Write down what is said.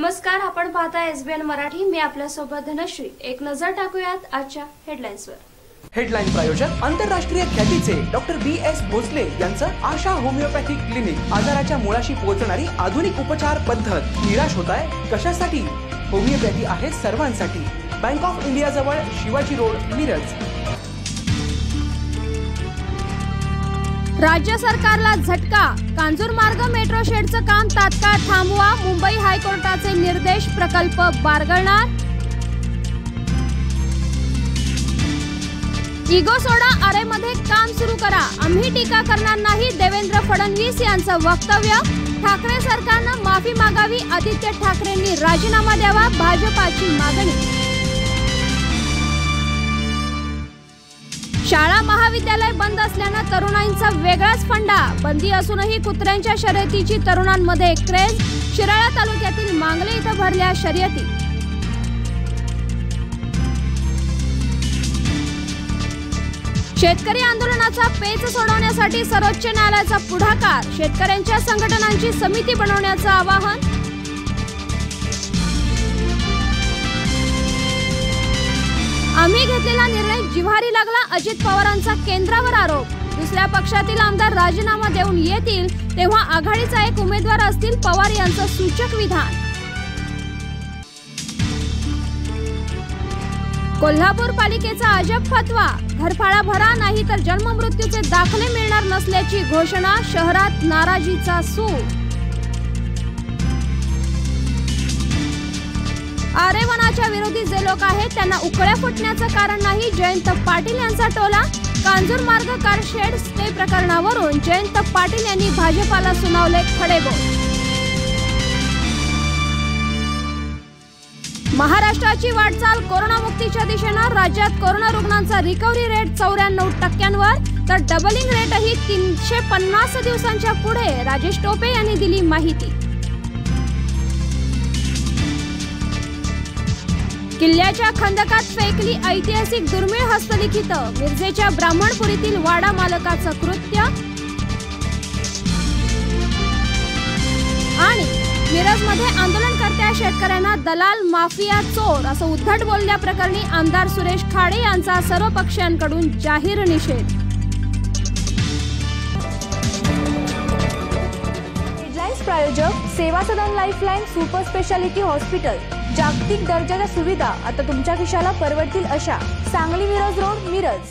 नमस्कार आपण पाहता एसबीएन मराठी. मी आपल्यासोबत धनश्री. एक नजर टाकूयात आजच्या हेडलाईन्सवर हेडलाईन प्रायोजक आंतरराष्ट्रीय ख्यातीचे डॉक्टर बी एस भोसले यांचं आशा होमिओपॅथिक क्लिनिक आजाराच्या मुळाशी पोहोचणारी आधुनिक उपचार पद्धत. निराश होत आहे कशासाठी? होमिओपॅथी आहे सर्वांसाठी. बँक ऑफ इंडिया जवळ शिवाजी रोड मिरज. राज्य सरकारला झटका. कांजूर मार्ग मेट्रो शेडचं काम तात्काळ थांबवा. मुंबई हायकोर्टाचे निर्देश प्रकल्प बारगळणार. इगो सोडा आरेमध्ये काम सुरू करा. आम्ही टीका करणार नाही देवेंद्र फडणवीस यांचं वक्तव्य. ठाकरे सरकारनं माफी मागावी आदित्य ठाकरेंनी राजीनामा द्यावा भाजपाची मागणी. शाळा महाविद्यालय बंद असल्यानं तरुणाईंचा वेगळाच फंडा. बंदी असूनही कुत्र्यांच्या शर्यतीची तरुणांमध्ये क्रेज. शिराळा तालुक्यातील मांगले इथं भरल्या शर्यती. शेतकरी आंदोलनाचा पेच सोडवण्यासाठी सर्वोच्च न्यायालयाचा पुढाकार. शेतकऱ्यांच्या संघटनांची समिती बनवण्याचं आवाहन. आम्ही घेतलेला निर्णय जिव्हारी लागला अजित पवारांचा केंद्रावर आरोप. दुसऱ्या पक्षातील आमदार राजीनामा देऊन येतील तेव्हा आघाडीचा एक उमेदवार असतील पवार यांचं सूचक विधान. कोल्हापूर पालिकेचा अजब फतवा. घरफाळा भरा नाही तर जन्ममृत्यूचे दाखले मिळणार नसल्याची घोषणा शहरात नाराजीचा सूर. आरेवनाच्या विरोधी जे लोक आहेत त्यांना उकळ्या फुटण्याचं कारण नाही. जयंत पाटील यांचा टोला. Kanjur Marg car shed stay प्रकरणावरून जयंत पाटील यांनी भाजपाला सुनावले खडेबोल महाराष्ट्राची वाटचाल कोरोनामुक्तीच्या दिशेनं. राज्यात कोरोना रुग्णांचा रिकव्हरी रेट चौऱ्याण्णव टक्क्यांवर. तर डबलिंग रेटही तीनशे पन्नास दिवसांच्या पुढे राजेश टोपे यांनी दिली माहिती. किल्ल्याच्या खंदकात फेकली ऐतिहासिक दुर्मिळ हस्तलिखित. मिरजेच्या ब्राह्मणपुरीतील वाडा मालकाचं कृत्य. आणि मिरजमध्ये आंदोलनकर्त्या शेतकऱ्यांना दलाल माफिया चोर असं उद्धट बोलल्याप्रकरणी आमदार सुरेश खाडे यांचा सर्व पक्षांकडून जाहीर निषेध. प्रायोजक सेवा सदन लाईफलाईन सुपर स्पेशालिटी हॉस्पिटल जागतिक दर्जाच्या सुविधा आता तुमच्या खिशाला परवडतील अशा. सांगली मिरज रोड मिरज.